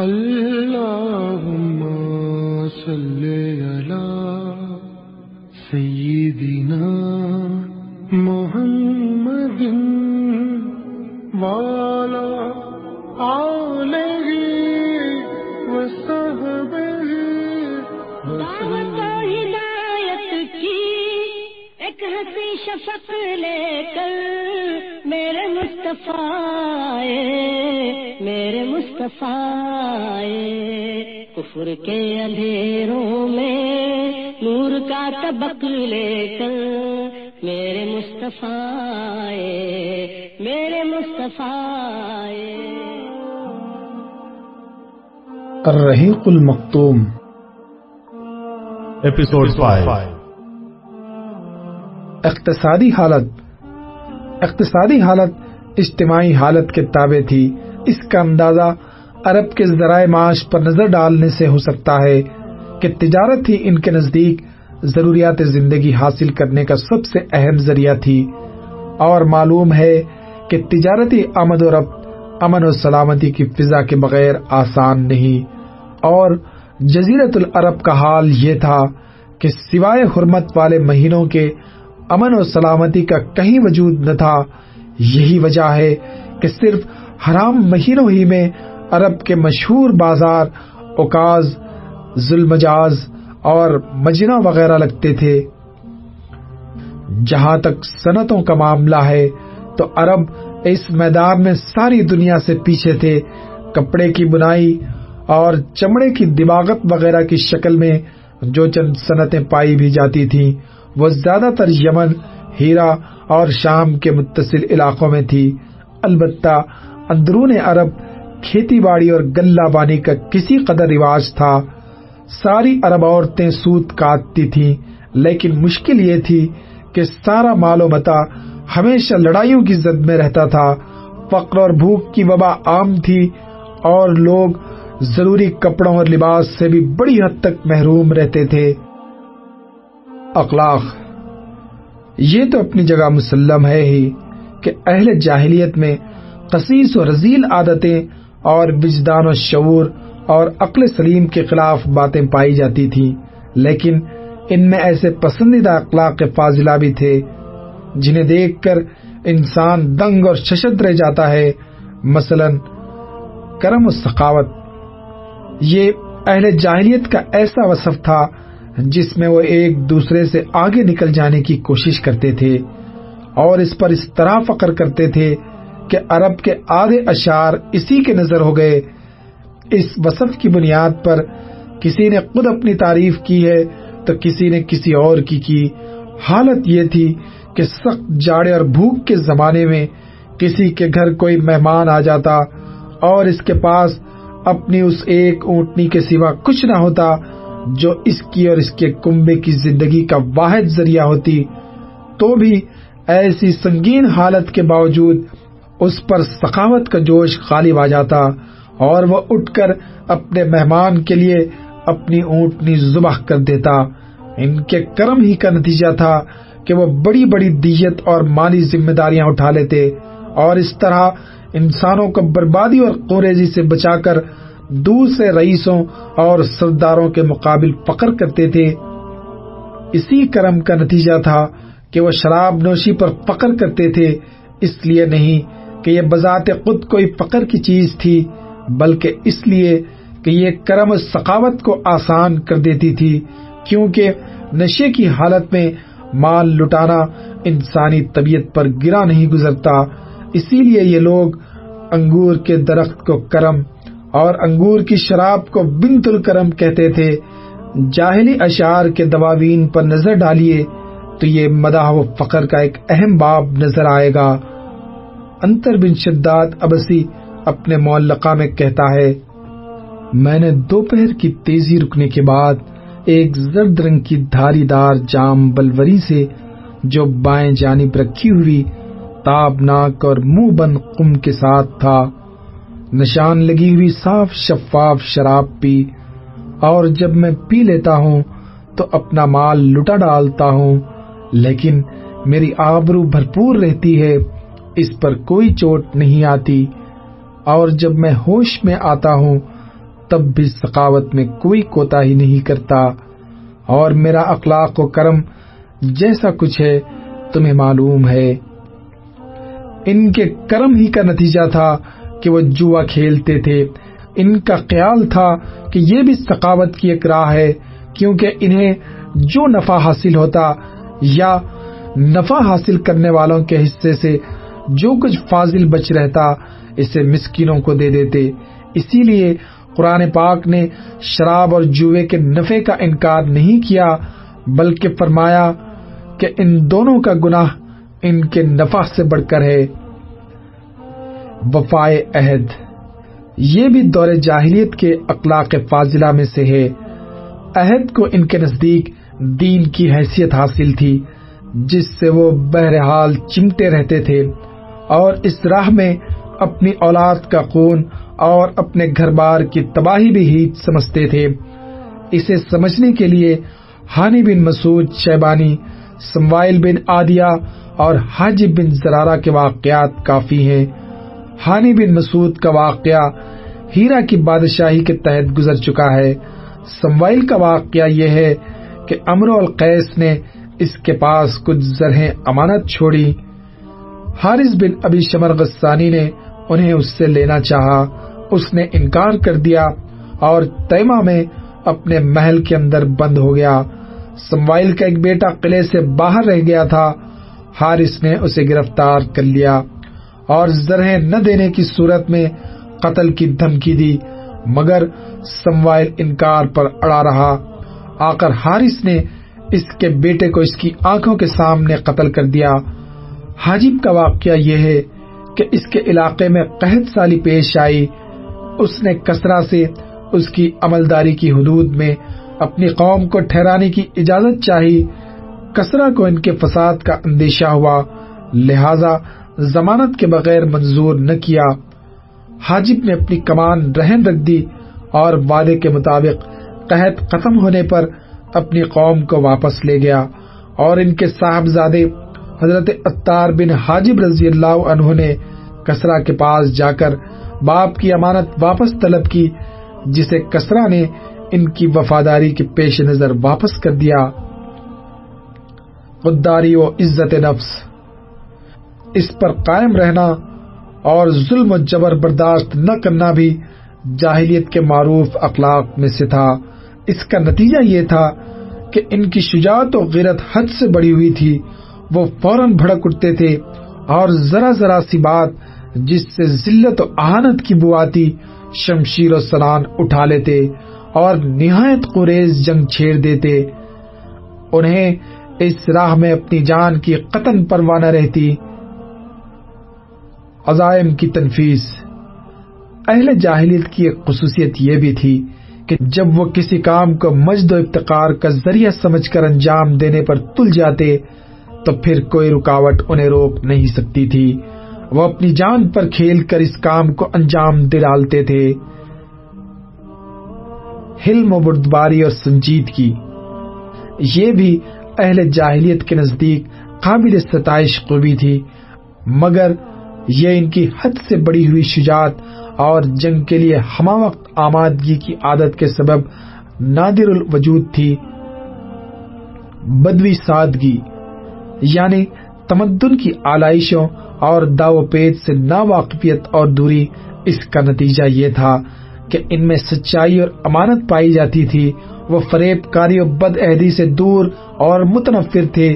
अल्लाहुम्मा सल्ली अला सय्यिदिना मुहम्मदिन वाला आलिहि वसहबिहि दावत हिदायत की एक हसी शफक लेकर मेरे मुस्तफ़ा मेरे मुस्तफ़ा कुफर के अंधेरों में नूर का तबक लेकर मेरे मुस्तफ़ा आए मेरे मुस्तफ़ा आए अर्रहीकुल मखतूम Episode 5 इक्तसादी हालत इक्तसादी हालत इज्तिमाही हालत के ताबे थी। इसका अंदाज़ा अरब के जराए माश पर नज़र डालने से हो सकता है कि तिजारत ही इनके नज़दीक जरूरियात ज़िंदगी हासिल करने का सबसे अहम ज़रिया थी। और मालूम है कि तिजारती आमद और अमन और सलामती की फिजा के बगैर आसान नहीं। और जजीरतुल अरब का हाल ये था कि सिवाय हुरमत वाले महीनों के अमन और सलामती का कहीं वजूद न था। यही वजह है कि सिर्फ़ हराम महीनों ही में अरब के मशहूर बाज़ार ओकाज जुलमजाज और मजना वगैरह लगते थे। जहाँ तक सनतों का मामला है तो अरब इस मैदान में सारी दुनिया से पीछे थे। कपड़े की बुनाई और चमड़े की दिमागत वगैरह की शक्ल में जो चंद सनतें पाई भी जाती थीं, वो ज़्यादातर यमन, हीरा और शाम के मुत्तसिल इलाकों में थी। अलबत्ता अंदरून अरब खेती बाड़ी और गल्ला बानी का किसी कदर रिवाज था। सारी अरब औरतें सूत काटती थीं, लेकिन मुश्किल ये थी कि सारा मालो मता हमेशा लड़ाइयों की जद में रहता था। फक्र और भूख की वबा आम थी और लोग ज़रूरी कपड़ों और लिबास से भी बड़ी हद तक महरूम रहते थे। अखलाक, ये तो अपनी जगह मुसल्लम है ही कि अहले जाहिलियत में कसीस और रजील आदतें और विजदान शऊर और अक्ल सलीम के खिलाफ बातें पाई जाती थी। लेकिन इनमें ऐसे पसंदीदा अखलाक फाजिला भी थे, जिन्हें देखकर इंसान दंग और शशद रह जाता है। मसलन, करम और सखावत। ये अहले जाहिलियत का ऐसा वसफ था, जिसमें वो एक दूसरे से आगे निकल जाने की कोशिश करते थे और इस पर इस तरह फकर करते थे कि अरब के आधे अशार इसी के नज़र हो गए। इस वसफ की बुनियाद पर किसी ने खुद अपनी तारीफ़ की है तो किसी ने किसी और की की। हालत ये थी कि सख्त जाड़े और भूख के जमाने में किसी के घर कोई मेहमान आ जाता और इसके पास अपनी उस एक ऊंटनी के सिवा कुछ न होता जो इसकी और इसके कुंबे की ज़िंदगी का वाहिद ज़रिया होती। तो भी ऐसी संगीन हालत के बावजूद उस पर सखावत का जोश गालिब आ जाता और वह उठकर अपने मेहमान के लिए अपनी ऊंटनी जुबाह कर देता। इनके कर्म ही का नतीजा था कि वह बड़ी बड़ी दियत और माली जिम्मेदारियाँ उठा लेते और इस तरह इंसानों को बर्बादी और कोरेजी से बचाकर दूसरे रईसों और सरदारों के मुकाबिल पकड़ करते थे। इसी कर्म का नतीजा था कि वह शराब नोशी पर पकड़ करते थे, इसलिए नहीं कि यह बजाते खुद कोई पकड़ की चीज़ थी, बल्कि इसलिए कि ये कर्म सकावत को आसान कर देती थी, क्योंकि नशे की हालत में माल लुटाना इंसानी तबीयत पर गिरा नहीं गुजरता। इसीलिए ये लोग अंगूर के दरख्त को करम और अंगूर की शराब को बिनतुल करम कहते थे। जाहिली अशार के दवावीन पर नज़र डालिए तो ये मदाह व फकर का एक अहम बाब नज़र आएगा। अंतर बिन शद्दाद अबसी अपने मोल्लका में कहता है, मैंने दोपहर की तेज़ी रुकने के बाद एक जर्द रंग की धारीदार जाम बलवरी से, जो बाएँ जानिब रखी हुई ताबनाक और मुँह बंद कुम के साथ था, निशान लगी हुई साफ़ शफाफ शराब पी, और जब मैं पी लेता हूँ तो अपना माल लुटा डालता हूँ, लेकिन मेरी आबरू भरपूर रहती है इस पर कोई चोट नहीं आती। और जब मैं होश में आता हूँ, तब भी सकावत में कोई कोताही नहीं करता। और मेरा अखलाक व कर्म जैसा कुछ है, तुम्हें मालूम है। इनके कर्म ही का नतीजा था कि वो जुआ खेलते थे। इनका ख्याल था कि ये भी सकावत की एक राह है, क्योंकि इन्हें जो नफा हासिल होता या नफा हासिल करने वालों के हिस्से से जो कुछ फाजिल बच रहता, इसे मिस्किनों को दे देते। इसीलिए कुरान पाक ने शराब और जुए के नफे का इनकार नहीं किया, बल्कि फरमाया कि इन दोनों का गुनाह इनके नफा से बढ़कर है। वफाए अहद, ये भी दौरे जाहिलियत के अखलाक फाजिला में से है। अहद को इनके नज़दीक दीन की हैसियत हासिल थी, जिससे वो बहरहाल चिमटे रहते थे। और इस राह में अपनी औलाद का खून और अपने घर बार की तबाही भी ही समझते थे। इसे समझने के लिए हानी बिन मसूद, शैबानी, समवाइल बिन आदिया और हाजिब बिन जरारा के वाकयात काफ़ी हैं। हानी बिन मसूद का वाकया हीरा की बादशाही के तहत गुजर चुका है। समवाइल का वाकया यह है कि अमर कैस ने इसके पास कुछ जरहें अमानत छोड़ी हारिस बिन अबी शमर गस्सानी ने उन्हें उससे लेना चाहा। उसने इनकार कर दिया और तैमा में अपने महल के अंदर बंद हो गया। समवाइल का एक बेटा किले से बाहर रह गया था। हारिस ने उसे गिरफ़्तार कर लिया और जरह न देने की सूरत में कत्ल की धमकी दी, मगर समवाइल इनकार पर अड़ा रहा। आकर हारिस ने इसके बेटे को इसकी आँखों के सामने कत्ल कर दिया। हाजिब का वाक्य यह है कि इसके इलाके में कहत साली पेश आई। उसने कसरा से उसकी अमलदारी की हदूद में अपनी कौम को ठहराने की इजाज़त चाही। कसरा को इनके फसाद का अंदेशा हुआ। लिहाजा जमानत के बगैर मंजूर न किया। हाजिब ने अपनी कमान रहन रख दी और वादे के मुताबिक कहत खत्म होने पर अपनी कौम को वापस ले गया और इनके साहबजादे हज़रत अत्तार बिन हाजिब रज़ी अल्लाह ने कसरा के पास जाकर बाप की अमानत वापस तलब की, जिसे कसरा ने इनकी वफादारी के पेश नज़र वापस कर दिया। खुददारी व इज़्ज़त नफ्स। इस पर कायम रहना और जुल्म जबर बर्दाश्त न करना भी जाहिलियत के मारूफ अखलाक में से था। इसका नतीजा ये था कि इनकी शुजात और गिरत हद से बड़ी हुई थी वो फ़ौरन भड़क उठते थे और जरा जरा सी बात जिससे जिल्लत आहानत की बुआती शमशीर और सलान उठा लेते और निहायत कुरेज जंग छेड़ देते। उन्हें इस राह में अपनी जान की कतन परवाना रहती। अजायम की तनफीस। अहले जाहिलियत की एक खसूसियत यह भी थी कि जब वो किसी काम को मजद इफ्तार का ज़रिया समझकर अंजाम देने पर तुल जाते तो फिर कोई रुकावट उन्हें रोक नहीं सकती थी। वो अपनी जान पर खेल कर इस काम को अंजाम दे डालते थे। हिल्म बुर्दबारी और संजीद की। ये भी अहले जाहिलियत के नज़दीक काबिल सताइश खूबी थी। मगर ये इनकी हद से बड़ी हुई शुजात और जंग के लिए हमा वक्त आमादगी की आदत के सबब नादिर वजूद थी। बदवी सादगी यानी तमद्दुन की आलाइशों और दावपेज से नावाकफियत और दूरी, इसका नतीजा ये था कि इनमें सच्चाई और अमानत पाई जाती थी। वो फरेबकारी और बदअहदी से दूर और मुतनफिर थे।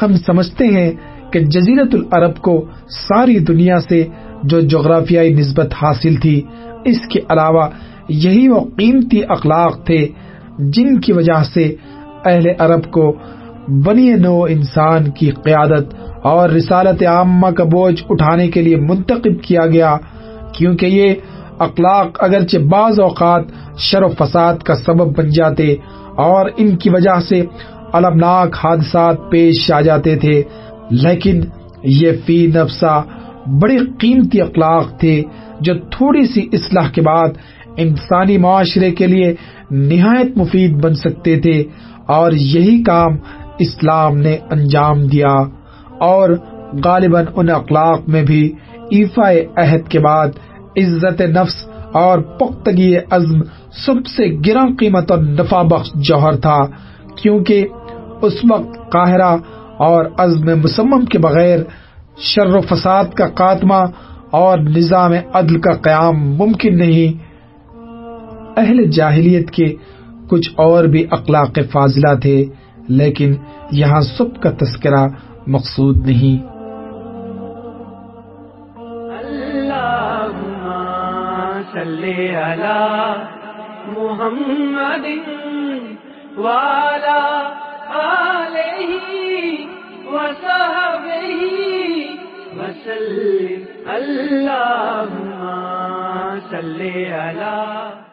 हम समझते हैं कि जजीरतुल अरब को सारी दुनिया से जो जोग्राफियाई नस्बत हासिल थी, इसके अलावा यही वो कीमती अखलाक थे जिनकी वजह से अहले अरब को बनी नो इंसान की क्यादत और रिसालत आमा का बोझ उठाने के लिए मुंतखब किया गया, क्योंकि ये अखलाक अगरचे बाज शर फसाद का सबब बन जाते और इनकी वजह से अलमनाक हादसा पेश आ जाते थे। लेकिन ये फ़ी नफसा बड़े कीमती अखलाक थे, जो थोड़ी सी इसलाह के बाद इंसानी माशरे के लिए निहायत मुफीद बन सकते थे और यही काम इस्लाम ने अंजाम दिया और गालिबन उन अखलाक में भी ईफा अहद के बाद इज़्ज़त नफ्स और पुख्तगी अज़्म सबसे गिरा कीमत और नफा बख्श जौहर था, क्योंकि उस वक्त काहरा और अज़्म मुसम्मम के बगैर शर्र फसाद का खात्मा और निज़ाम अदल का क्याम मुमकिन नहीं। अहल जाहिलियत के कुछ और भी अखलाक फाजिला थे। लेकिन यहाँ सब का तस्करा मकसूद नहीं। मुहम्मदिन वाला वसल्लिम। अल्लाहुम्मा सल्ले अला